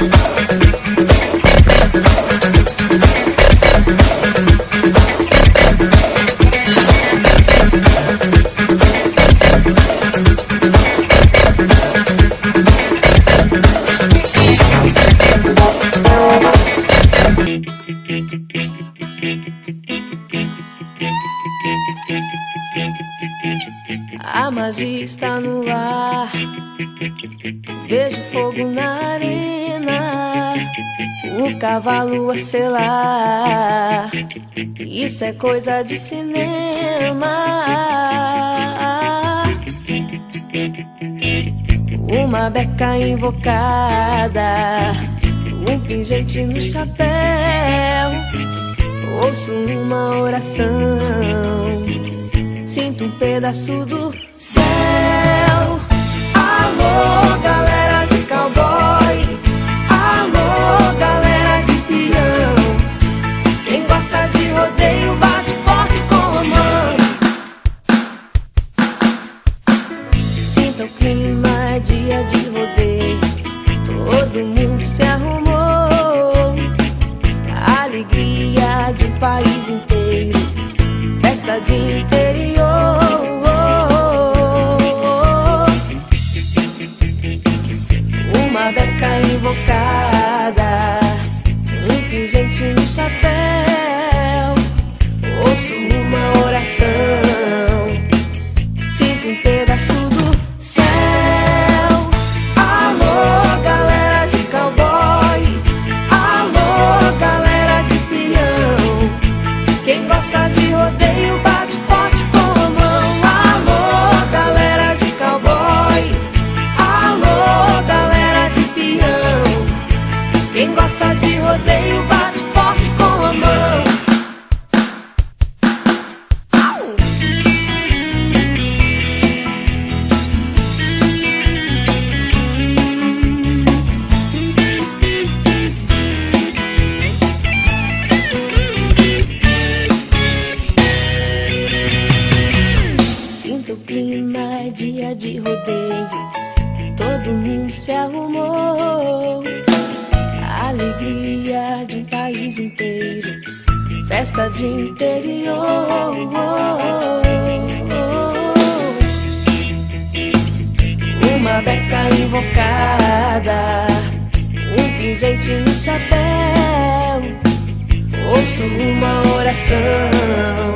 Thank you. A magia está no ar. Vejo fogo na arena. O cavalo a selar. Isso é coisa de cinema. Uma beca invocada. Um pingente no chapéu. Ouço uma oração. Sinto um pedaço do céu. Alô, galera de cowboy. Alô, galera de peão. Quem gosta de rodeio, bate forte com a mão. Sinta o clima, é dia de rodeio. Todo mundo se arrumou. A alegria de um país inteiro. Festa de interior. Beca invocada. Um pingente no chapéu. Ouço uma oração. Rodeio. Todo mundo se arrumou. Alegria de um país inteiro. Festa de interior. Uma beca invocada. Um pingente no chapéu. Ouço uma oração.